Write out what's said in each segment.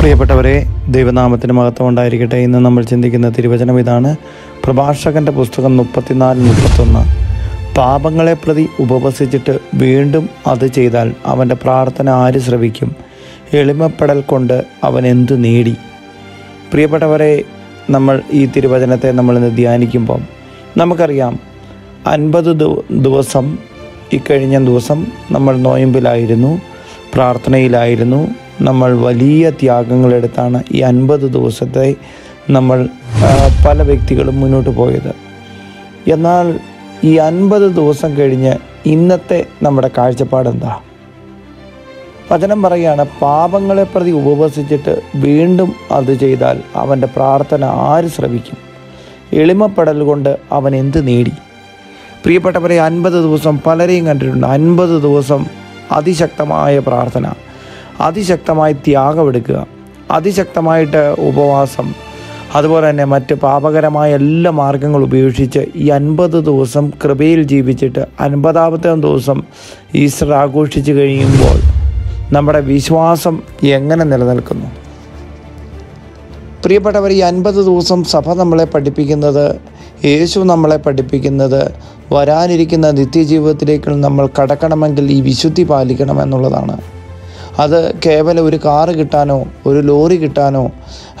പ്രിയപ്പെട്ടവരെ ദൈവനാമത്തിന് മഹത്വം ഉണ്ടായിരിക്കട്ടെ ഇന്ന് നമ്മൾ ചിന്തിക്കുന്ന തിരുവചനം ഇതാണ്. പ്രഭാഷകന്റെ പുസ്തകം മുപ്പത്തിനാല് മുപ്പത്തൊന്ന്. പാപങ്ങളെ പ്രതി ഉപവസിച്ചിട്ട് വീണ്ടും അത് ചെയ്താൽ അവന്റെ പ്രാർത്ഥന ആര് ശ്രവിക്കും? എളിമപ്പെടൽ കൊണ്ട് അവൻ എന്തു നേടി? പ്രിയപ്പെട്ടവരെ നമ്മൾ ഈ തിരുവചനത്തെ നമ്മൾ ഇന്ന് ധ്യാനിക്കുമ്പം നമുക്കറിയാം അൻപത് ദിവ- ദിവസം ഇക്കഴിഞ്ഞ ദിവസം നമ്മൾ നോയമ്പിലായിരുന്നു പ്രാർത്ഥനയിലായിരുന്നു നമ്മൾ വലിയ ത്യാഗങ്ങളെടുത്താണ് ഈ അൻപത് ദിവസത്തെ നമ്മൾ പല വ്യക്തികളും മുന്നോട്ട് പോയത്. എന്നാൽ ഈ അൻപത് ദിവസം കഴിഞ്ഞ് ഇന്നത്തെ നമ്മുടെ കാഴ്ചപ്പാട് എന്താ? വചനം പറയുകയാണ് പാപങ്ങളെ പ്രതി ഉപവസിച്ചിട്ട് വീണ്ടും അത് ചെയ്താൽ അവന്റെ പ്രാർത്ഥന ആര് ശ്രവിക്കും? എളിമപ്പെടൽ കൊണ്ട് അവൻ എന്ത് നേടി? പ്രിയപ്പെട്ടവരെ അൻപത് ദിവസം പലരെയും കണ്ടിട്ടുണ്ട്. അൻപത് ദിവസം അതിശക്തമായ പ്രാർത്ഥന. അതിശക്തമായി ത്യാഗമെടുക്കുക അതിശക്തമായിട്ട് ഉപവാസം അതുപോലെ തന്നെ മറ്റ് പാപകരമായ എല്ലാ മാർഗങ്ങളും ഉപേക്ഷിച്ച് ഈ അൻപത് ദിവസം കൃപയിൽ ജീവിച്ചിട്ട് അൻപതാമത്തെ ദിവസം ഈസ്റ്റർ ആഘോഷിച്ച് കഴിയുമ്പോൾ നമ്മുടെ വിശ്വാസം എങ്ങനെ നിലനിൽക്കുന്നു? പ്രിയപ്പെട്ടവർ ഈ അൻപത് ദിവസം സഭ നമ്മളെ പഠിപ്പിക്കുന്നത് യേശു നമ്മളെ പഠിപ്പിക്കുന്നത് വരാനിരിക്കുന്ന നിത്യജീവിതത്തിലേക്ക് നമ്മൾ കടക്കണമെങ്കിൽ ഈ വിശുദ്ധി പാലിക്കണം എന്നുള്ളതാണ്. അത് കേവലം ഒരു കാറ് കിട്ടാനോ ഒരു ലോറി കിട്ടാനോ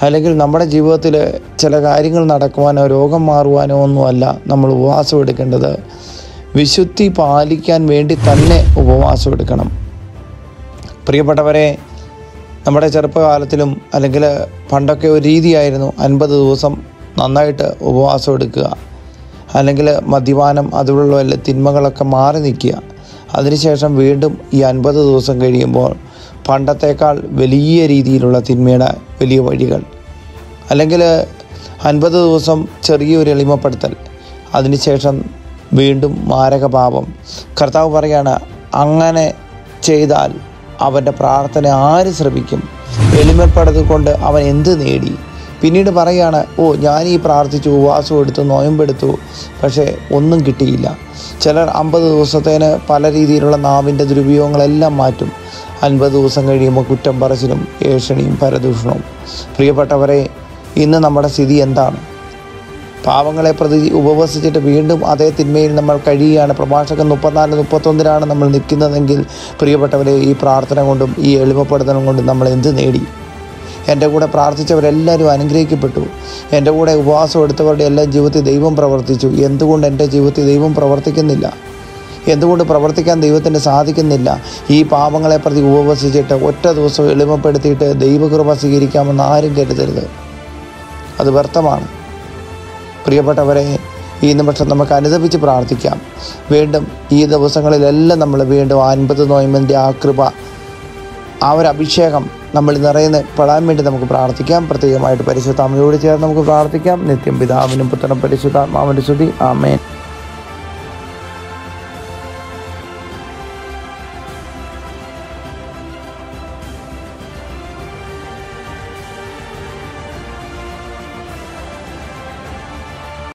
അല്ലെങ്കിൽ നമ്മുടെ ജീവിതത്തിൽ ചില കാര്യങ്ങൾ നടക്കുവാനോ രോഗം മാറുവാനോ ഒന്നുമല്ല നമ്മൾ ഉപവാസം എടുക്കേണ്ടത്. വിശുദ്ധി പാലിക്കാൻ വേണ്ടി തന്നെ ഉപവാസം എടുക്കണം. പ്രിയപ്പെട്ടവരെ നമ്മുടെ ചെറുപ്പകാലത്തിലും അല്ലെങ്കിൽ പണ്ടൊക്കെ ഒരു രീതിയായിരുന്നു അൻപത് ദിവസം നന്നായിട്ട് ഉപവാസം എടുക്കുക. അല്ലെങ്കിൽ മദ്യപാനം അതുപോലുള്ള വല്ല തിന്മകളൊക്കെ മാറി നിൽക്കുക. അതിനുശേഷം വീണ്ടും ഈ അൻപത് ദിവസം കഴിയുമ്പോൾ പണ്ടത്തേക്കാൾ വലിയ രീതിയിലുള്ള തിന്മയുടെ വലിയ വഴികൾ. അല്ലെങ്കിൽ അൻപത് ദിവസം ചെറിയൊരു എളിമപ്പെടുത്തൽ അതിനുശേഷം വീണ്ടും മാരകഭാവം കർത്താവ് പറയാണ് അങ്ങനെ ചെയ്താൽ അവന്റെ പ്രാർത്ഥന ആര് ശ്രമിക്കും? എളിമപ്പെടുത്തുകൊണ്ട് അവൻ എന്ത് നേടി? പിന്നീട് പറയാണ് ഓ ഞാൻ ഈ പ്രാർത്ഥിച്ചു ഉപവാസം എടുത്തു നോയമ്പെടുത്തു പക്ഷേ ഒന്നും കിട്ടിയില്ല. ചിലർ അമ്പത് ദിവസത്തേന് പല രീതിയിലുള്ള നാവിന്റെ ദുരുപയോഗങ്ങളെല്ലാം മാറ്റും. അൻപത് ദിവസം കഴിയുമ്പോൾ കുറ്റം പറച്ചിലും ഏഷണിയും പരദൂഷണവും. പ്രിയപ്പെട്ടവരെ ഇന്ന് നമ്മുടെ സ്ഥിതി എന്താണ്? പാവങ്ങളെ പ്രതി ഉപവസിച്ചിട്ട് വീണ്ടും അതേ തിന്മയിൽ നമ്മൾ കഴിയുകയാണ്. പ്രഭാഷകൻ മുപ്പത്തിനാല് മുപ്പത്തൊന്നിനാണ് നമ്മൾ നിൽക്കുന്നതെങ്കിൽ പ്രിയപ്പെട്ടവരെ ഈ പ്രാർത്ഥന കൊണ്ടും ഈ എളിമപ്പെടുത്തലും കൊണ്ടും നമ്മൾ എന്ത് നേടി? എന്റെ കൂടെ പ്രാർത്ഥിച്ചവരെല്ലാവരും അനുഗ്രഹിക്കപ്പെട്ടു. എന്റെ കൂടെ ഉപവാസം എടുത്തവരുടെ എല്ലാം ജീവിതത്തിൽ ദൈവം പ്രവർത്തിച്ചു. എന്തുകൊണ്ട് എന്റെ ജീവിതത്തിൽ ദൈവം പ്രവർത്തിക്കുന്നില്ല? എന്തുകൊണ്ട് പ്രവർത്തിക്കാൻ ദൈവത്തിന് സാധിക്കുന്നില്ല? ഈ പാപങ്ങളെ പ്രതി ഉപവസിച്ചിട്ട് ഒറ്റ ദിവസം എളിമപ്പെടുത്തിയിട്ട് ദൈവകൃപ സ്വീകരിക്കാമെന്ന് ആരും കരുതരുത്. അത് വ്യർത്ഥമാണ്. പ്രിയപ്പെട്ടവരെ ഈ നിമിഷം നമുക്ക് അനുദപിച്ച് പ്രാർത്ഥിക്കാം. വീണ്ടും ഈ ദിവസങ്ങളിലെല്ലാം നമ്മൾ വീണ്ടും അൻപത് നോയമ്പിന്റെ ആ കൃപ ആ ഒരു അഭിഷേകം നമ്മൾ നിറയുന്ന പെടാൻ വേണ്ടി നമുക്ക് പ്രാർത്ഥിക്കാം. പ്രത്യേകമായിട്ട് പരിശുദ്ധാമയോട് ചേർന്ന് നമുക്ക് പ്രാർത്ഥിക്കാം. നിത്യം പിതാവിനും പുത്രനും പരിശുദ്ധാത്മാവിന്റെ സ്തുതി. ആമേൻ.